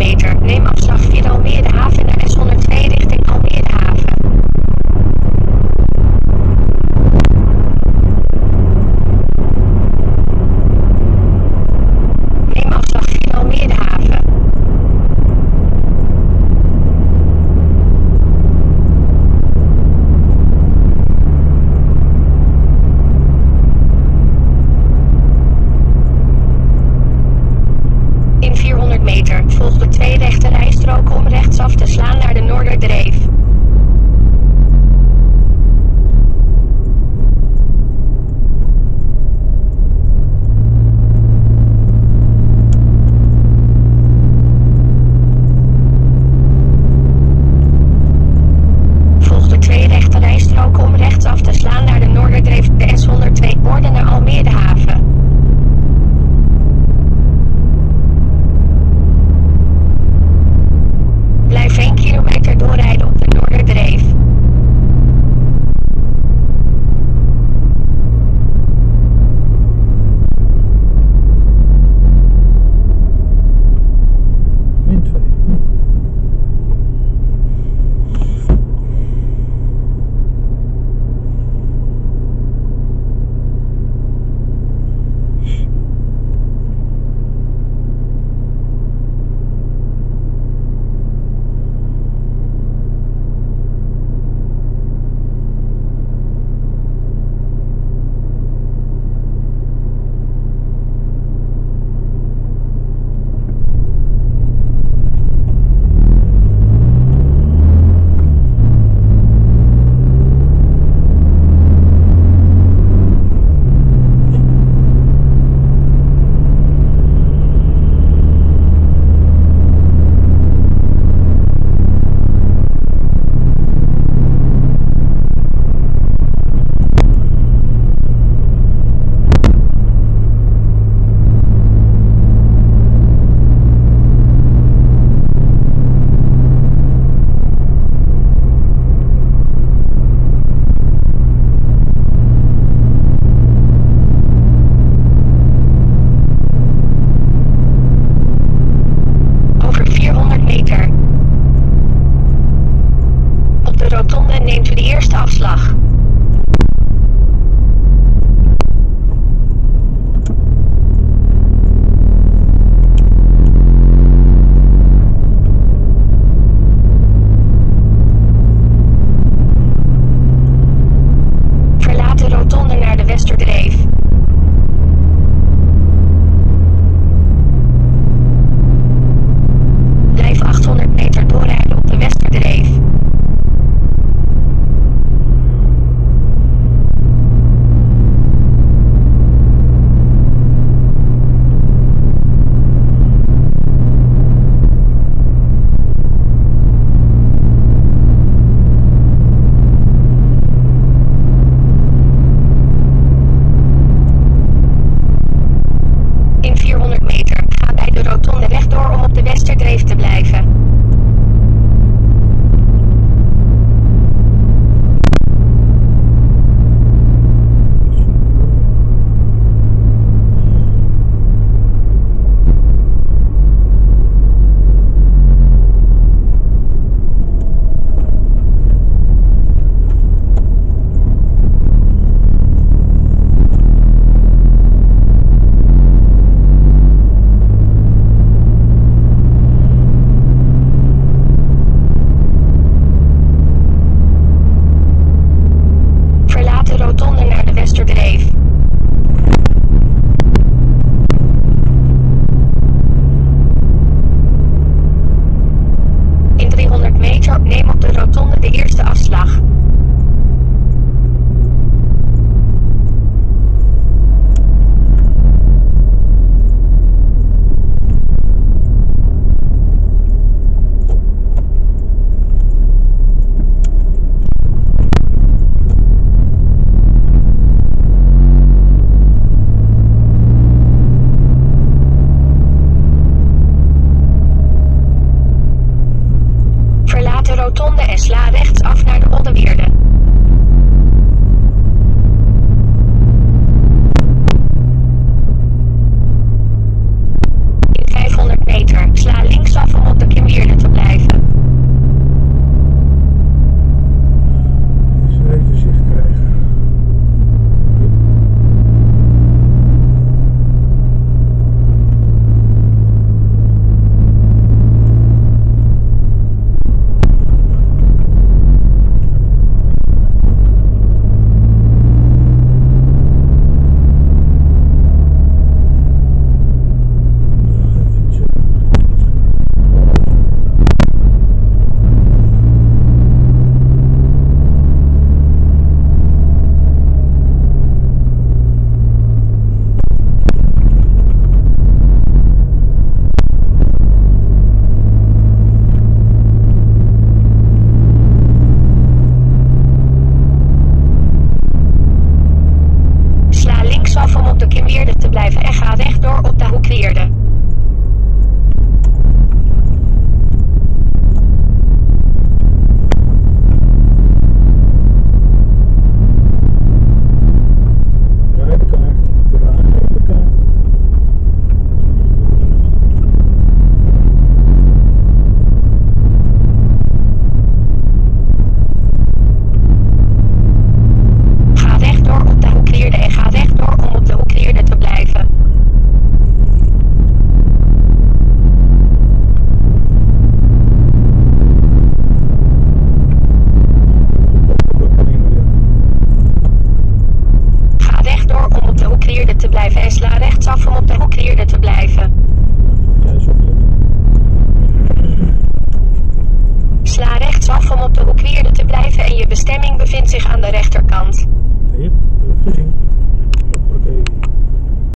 major name Westerdreef te blijven.